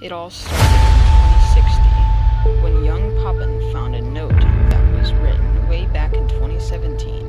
It all started in 2060 when young Poppin found a note that was written way back in 2017.